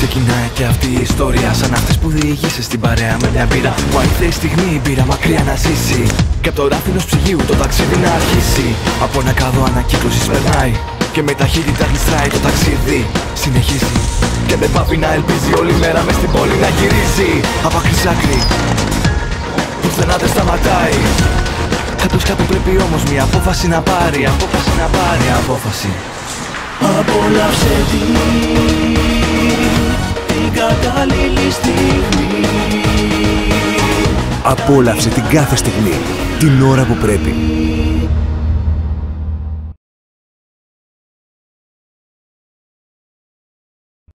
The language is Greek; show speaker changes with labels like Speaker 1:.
Speaker 1: Ξεκινάει και αυτή η ιστορία Σαν αυτές που διηγείσαι στην παρέα με μια μπύρα. Που ήρθε η στιγμή η μπύρα μακριά να ζήσει. Και από το ράφινος ψυγείου το ταξίδι να αρχίσει. Από ένα κάδο ανακύκλωσης περνάει. Και με ταχύτητα γλιστράει το ταξίδι. Συνεχίζει. Και δεν πάβει να ελπίζει όλη μέρα μες στην πόλη να γυρίζει. Από άκρη σ' άκρη Πουθενά δεν σταματάει. Κάποιος κάπου πρέπει όμως μια απόφαση να πάρει. Απόφαση να πάρει Απόφαση.
Speaker 2: Απόλαυσε την, την
Speaker 3: Απόλαυσε την κάθε στιγμή, την ώρα που πρέπει.